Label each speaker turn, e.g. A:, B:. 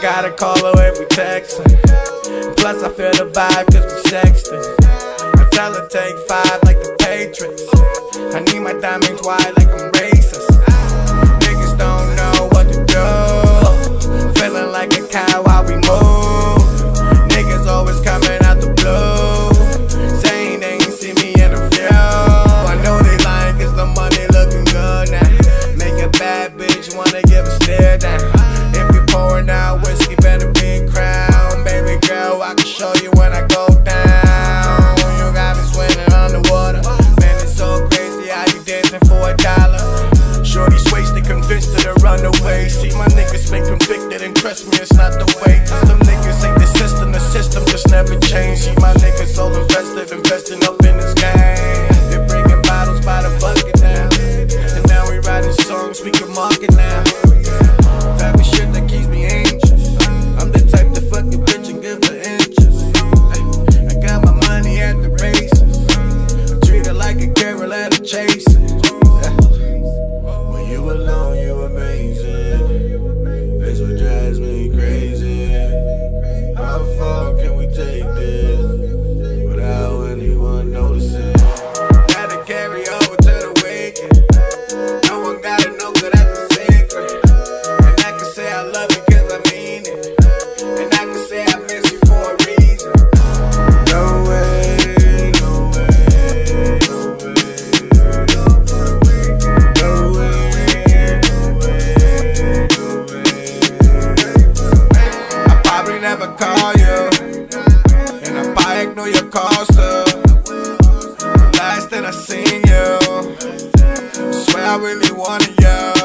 A: don't gotta call her when we textin'. Plus, I feel the vibe cause we sextin'. I tell her take five like the Patriots. I need my diamonds wide like I'm Ray Know your cost Last that I seen you, swear I really wanted you.